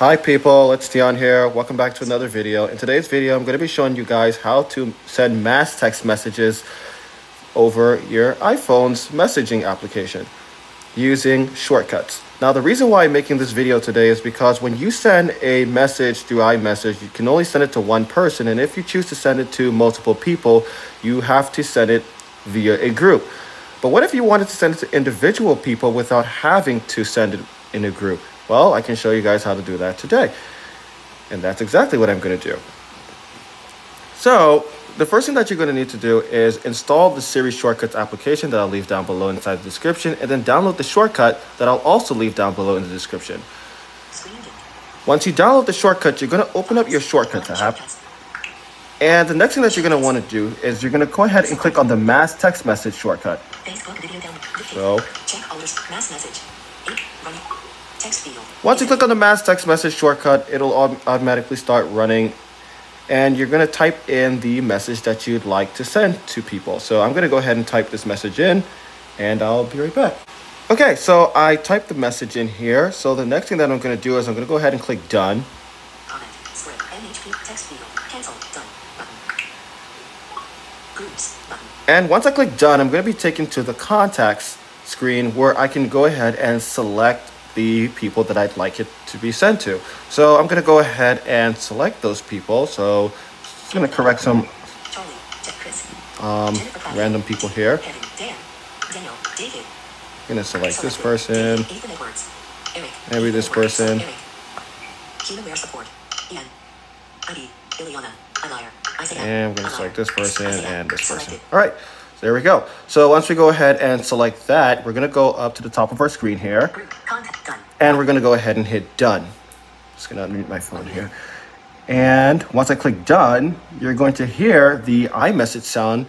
Hi people, it's Dion here. Welcome back to another video. In today's video, I'm going to be showing you guys how to send mass text messages over your iPhone's messaging application using shortcuts. Now the reason why I'm making this video today is because when you send a message through iMessage, you can only send it to one person and if you choose to send it to multiple people, you have to send it via a group. But what if you wanted to send it to individual people without having to send it in a group? Well, I can show you guys how to do that today. And that's exactly what I'm going to do. So the first thing that you're going to need to do is install the Siri Shortcuts application that I'll leave down below inside the description and then download the shortcut that I'll also leave down below in the description. Once you download the shortcut, you're going to open up your Shortcuts app. And the next thing that you're going to want to do is you're going to go ahead and click on the mass text message shortcut. So, message. Once you click on the mass text message shortcut, it'll automatically start running and you're going to type in the message that you'd like to send to people. So I'm going to go ahead and type this message in and I'll be right back. Okay, so I typed the message in here. So the next thing that I'm going to do is I'm going to go ahead and click done. And once I click done, I'm going to be taken to the contacts screen where I can go ahead and select the people that I'd like it to be sent to. So I'm going to go ahead and select those people. So I'm just going to correct some um, random people here. I'm going to select this person, maybe this person. And I'm going to select this person and this person. All right. There we go. So once we go ahead and select that, we're going to go up to the top of our screen here. And we're going to go ahead and hit done. Just going to unmute my phone here. And once I click done, you're going to hear the iMessage sound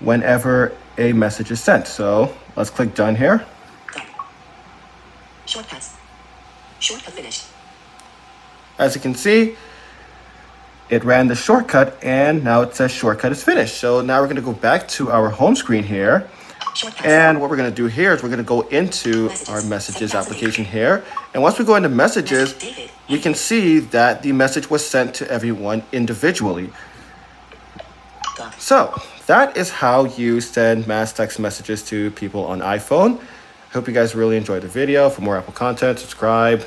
whenever a message is sent. So let's click done here. Shortcuts. Shortcut finished. As you can see, it ran the shortcut and now it says shortcut is finished. So now we're going to go back to our home screen here. And what we're going to do here is we're going to go into our messages application here. And once we go into messages, we can see that the message was sent to everyone individually. So that is how you send mass text messages to people on iPhone. Hope you guys really enjoyed the video. For more Apple content, subscribe.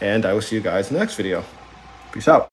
And I will see you guys in the next video. Peace out.